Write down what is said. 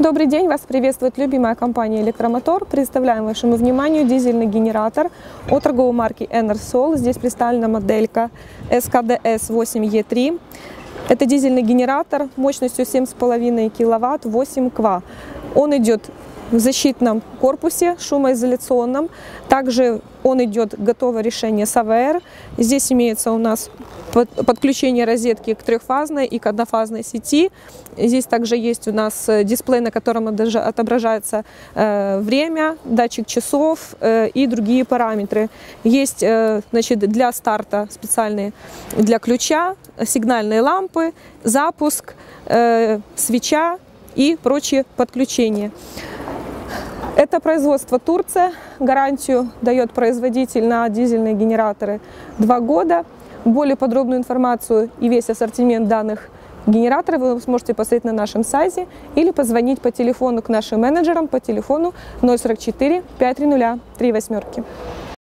Добрый день, вас приветствует любимая компания «Электромотор». Представляем вашему вниманию дизельный генератор от торговой марки Enersol. Здесь представлена моделька SKDS 8E3. Это дизельный генератор мощностью 7,5 кВт, 8 ква. Он идет в защитном корпусе шумоизоляционном. Также он идет готовое решение с АВР. Здесь имеется у нас подключение розетки к трехфазной и к однофазной сети. Здесь также есть у нас э, дисплей, на котором отображается э, время, датчик часов э, и другие параметры. Есть значит, для старта специальные для ключа, сигнальные лампы, запуск, свеча и прочие подключения. Это производство Турция. Гарантию дает производитель на дизельные генераторы 2 года. Более подробную информацию и весь ассортимент данных генераторов вы сможете посмотреть на нашем сайте или позвонить по телефону к нашим менеджерам по телефону 044 530 3 восьмерки.